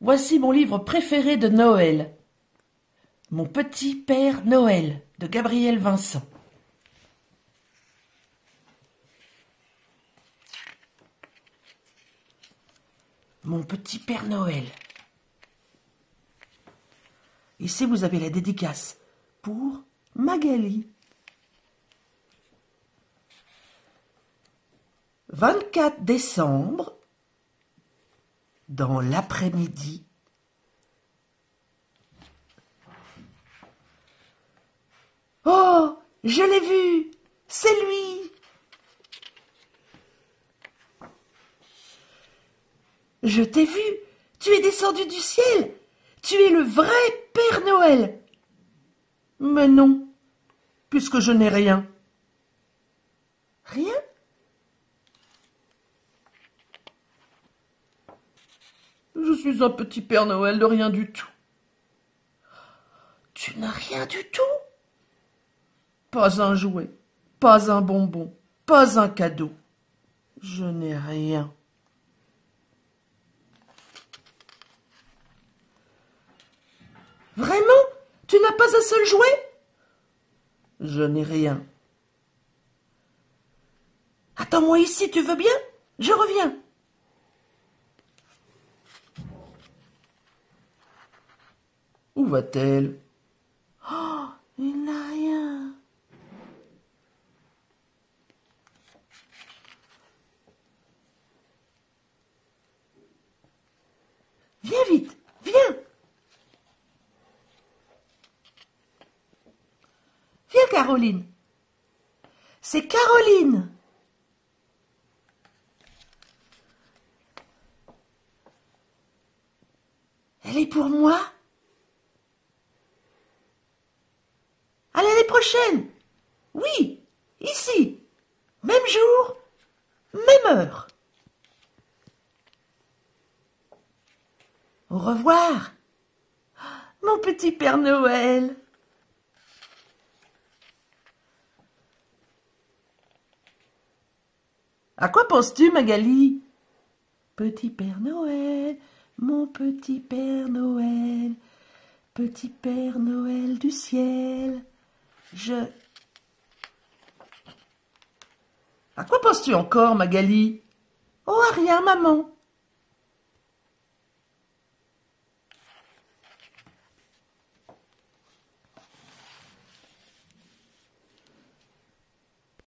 Voici mon livre préféré de Noël. Mon petit père Noël de Gabriel Vincent. Mon petit père Noël. Ici, vous avez la dédicace pour Magali. 24 décembre, dans l'après-midi, Oh, je l'ai vu, c'est lui. Je t'ai vu, tu es descendu du ciel, tu es le vrai Père Noël. Mais non, puisque je n'ai rien. Rien? Je suis un petit Père Noël de rien du tout. Tu n'as rien du tout? Pas un jouet, pas un bonbon, pas un cadeau. Je n'ai rien. Vraiment? Tu n'as pas un seul jouet? Je n'ai rien. Attends-moi ici, tu veux bien? Je reviens. Où va-t-elle? Oh, il n'a rien. Viens vite, viens. Viens, Caroline. C'est Caroline. Elle est pour moi À l'année Oui, ici. Même jour, même heure. Au revoir, mon petit Père Noël. À quoi penses-tu, Magali? Petit Père Noël, mon petit Père Noël, petit Père Noël du ciel. Je... À quoi penses-tu encore, Magali? Oh, à rien, maman.